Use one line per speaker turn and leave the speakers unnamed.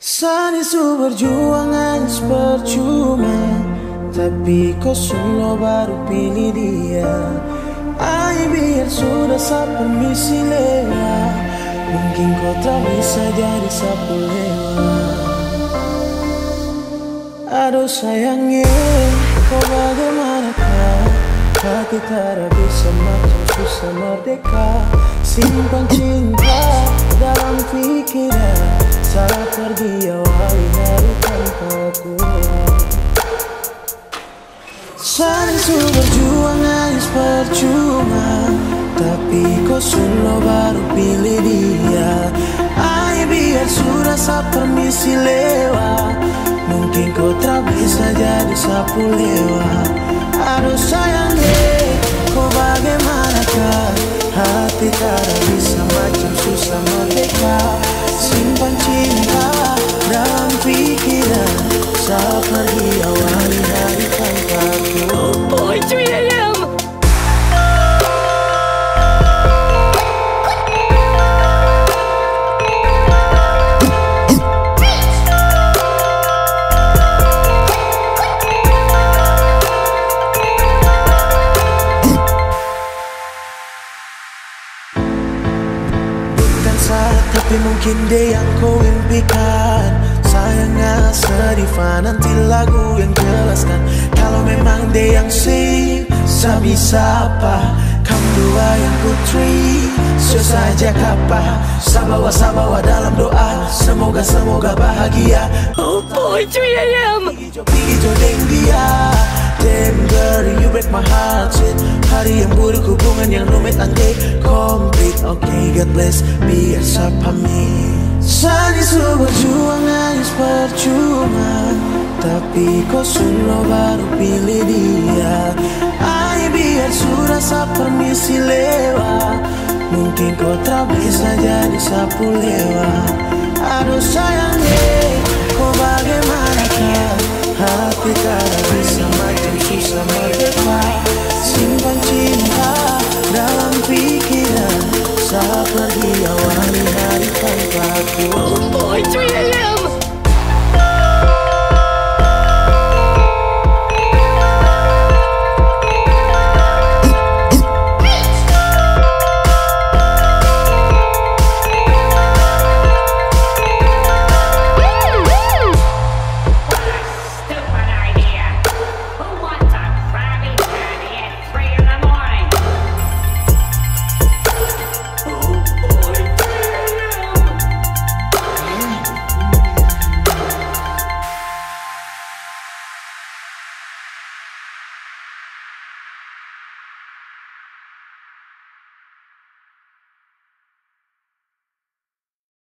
Sani su berjuangan percuma Tapi kau solo baru pilih dia. Ay biar sudah sa permisi lewat Mungkin kau tak bisa jadi sapu lewat. Aduh sayangnya kau bagaimanakah Hati tak bisa macam susah merdeka Simpan cinta dalam pikiran. Saat pergi awali hari tanpa kurang Saling berjuang nangis percuma. Tapi kau solo baru pilih dia. Ay biar sudah sa permisi lewat. Mungkin kau tak bisa jadi sapu lewat. Aduh sayangnya kau bagaimanakah
Oh boy, 3 a.m.
Tapi mungkin dia yang kau impikan sedih nanti lagu yang jelaskan? Kalau memang dia yang sing Saya bisa apa? Kamu dua yang putri Susah saja kapa Sabawa sabawa dalam doa Semoga semoga bahagia.
Oh boy, 3 a.m.
Hijau hijau deng dia Damn girl you break my heart shit. Hari yang buruk hubungan yang rumit andai komplit Oke God bless. Biar saya pamit Sani nangis percuma Tapi kau solo baru pilih dia. Ay biar sudah sa permisi lewat. Mungkin kau tak bisa jadi sapu lewat Aduh sayangnya kau bagaimanakah? Hati tak bisa macam susah merdeka Simpan cinta dalam pikiran